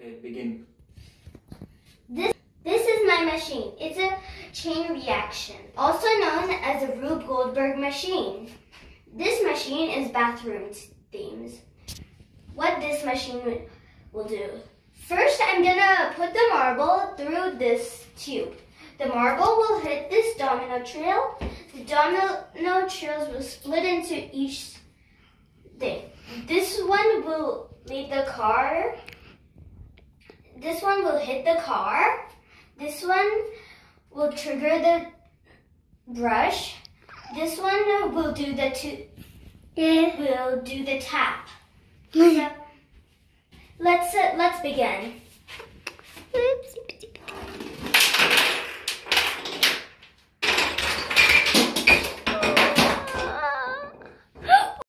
Okay, begin. This, this is my machine. It's a chain reaction, also known as a Rube Goldberg machine. This machine is bathroom themes. What this machine will do. First, I'm gonna put the marble through this tube. The marble will hit this domino trail. The domino trails will split into each thing. This one will leave the car. This one will hit the car. This one will trigger the brush. This one will do the two. Will do the tap. So let's uh, let's begin.